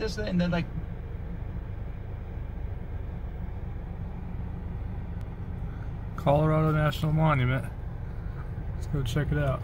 this and then like Colorado National Monument. Let's go check it out.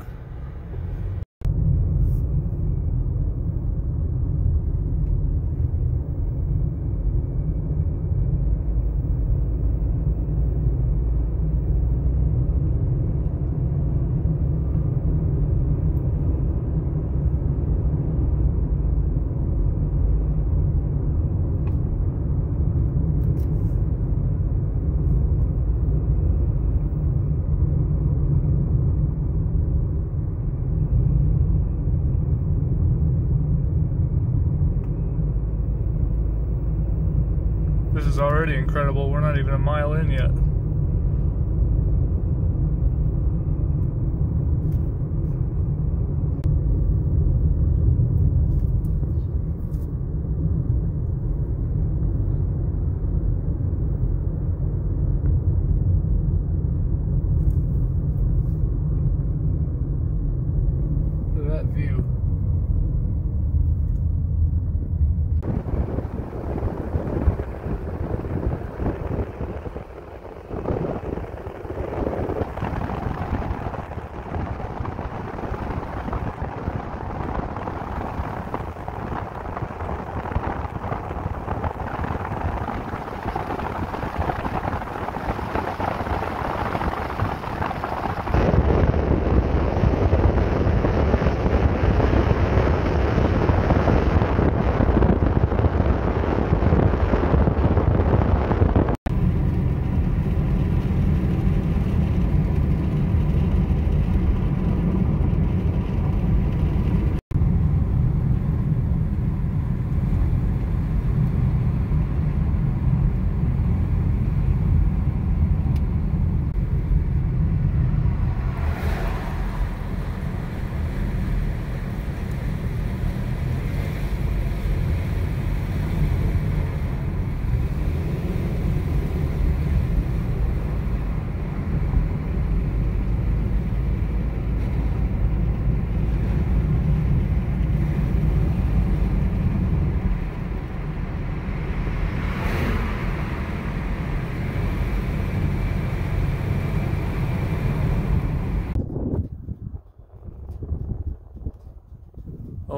This is already incredible. We're not even a mile in yet. Look at that view.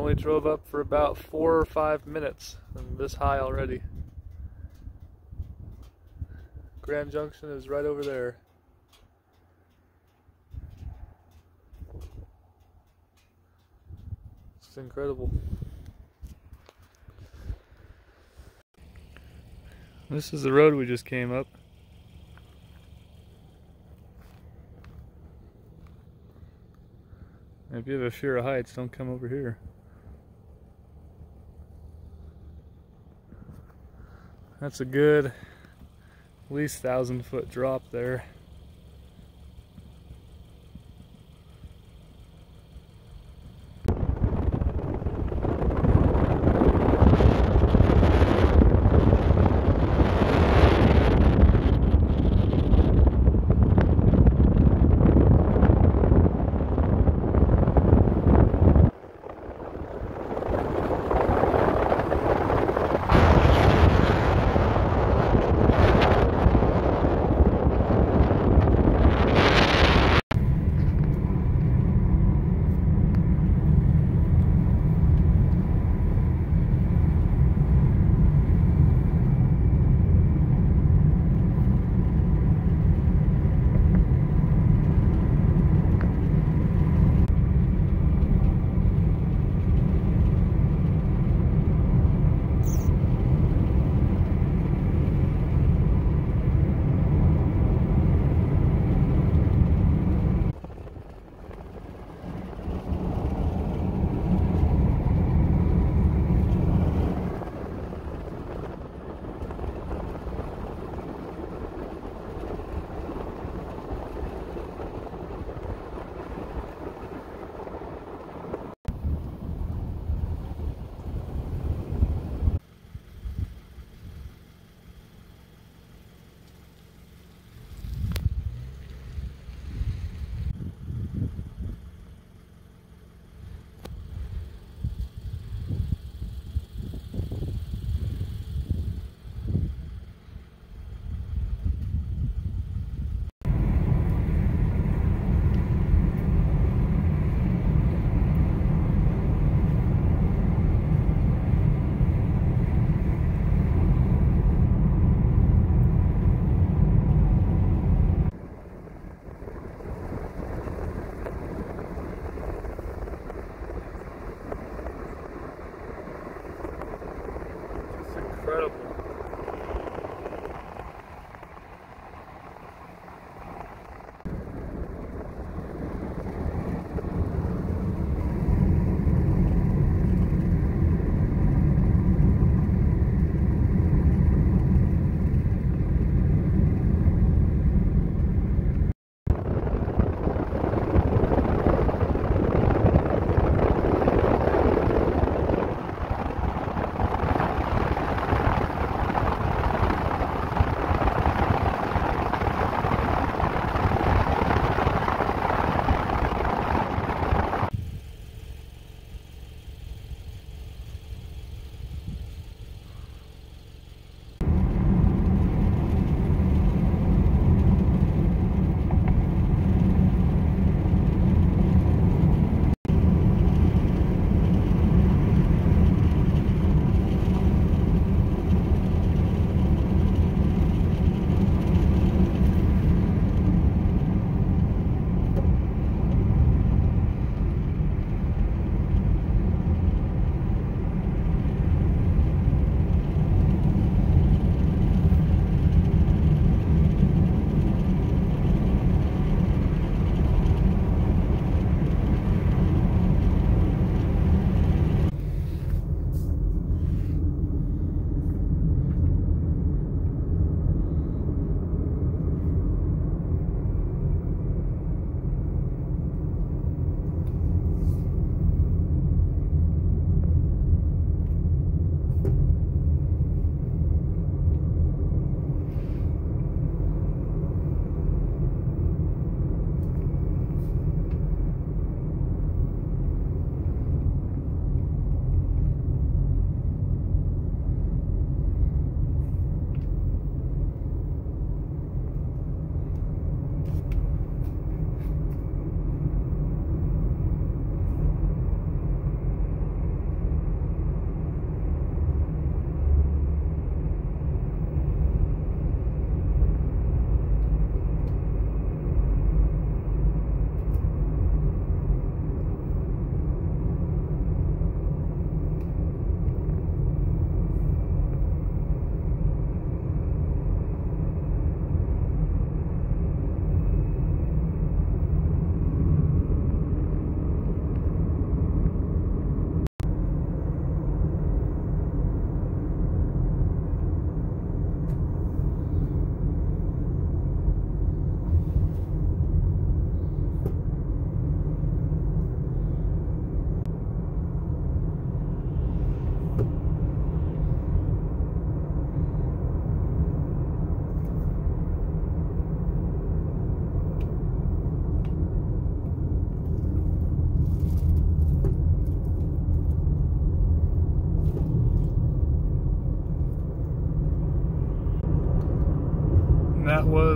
Only drove up for about four or five minutes and this high already. Grand Junction is right over there. It's incredible. This is the road we just came up. If you have a fear of heights, don't come over here. That's a good, at least thousand foot drop there.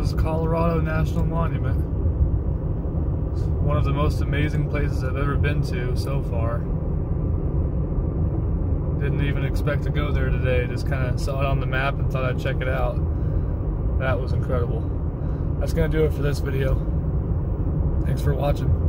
Was Colorado National Monument. It's one of the most amazing places I've ever been to so far. Didn't even expect to go there today, just kind of saw it on the map and thought I'd check it out. That was incredible. That's going to do it for this video. Thanks for watching.